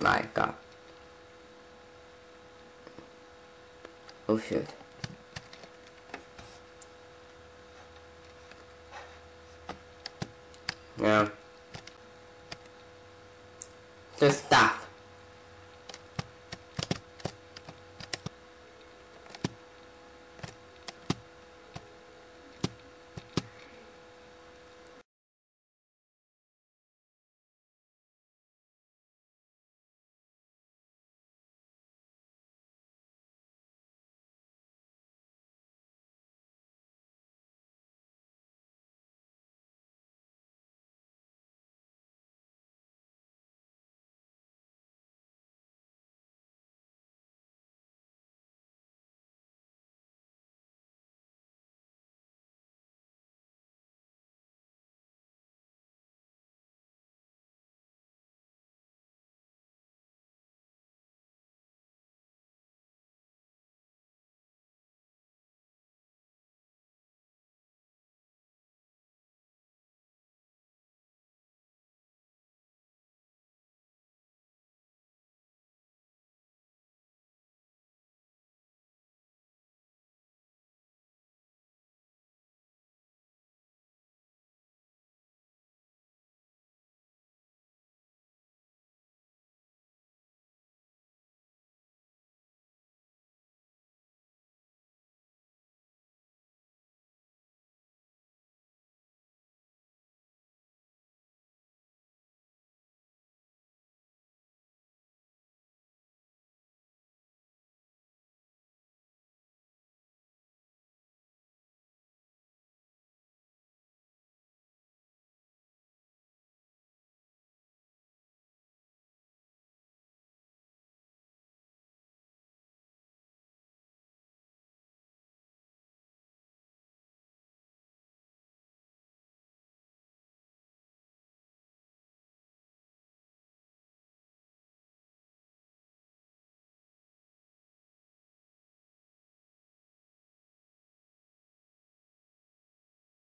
like god. Oh shit. Yeah. Just stop.